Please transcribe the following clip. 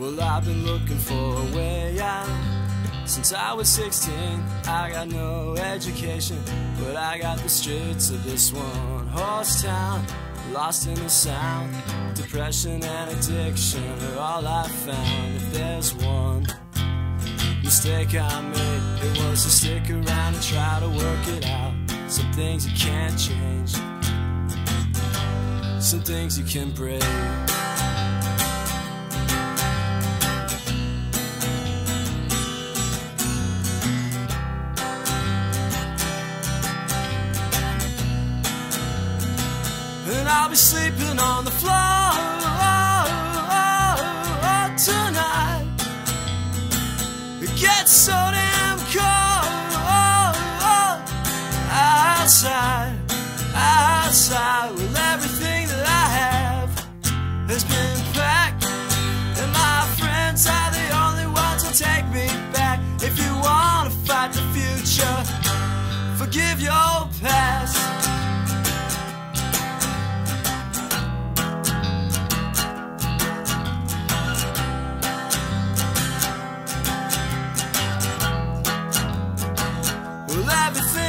Well, I've been looking for a way out. Since I was 16, I got no education, but I got the streets of this one horse town. Lost in the sound, depression and addiction are all I found. If there's one mistake I made, it was to stick around and try to work it out. Some things you can't change, some things you can break. I'll be sleeping on the floor tonight. It gets so damn cold outside, outside. Well, everything that I have has been packed, and my friends are the only ones who take me back. If you wanna fight the future, forgive your past. private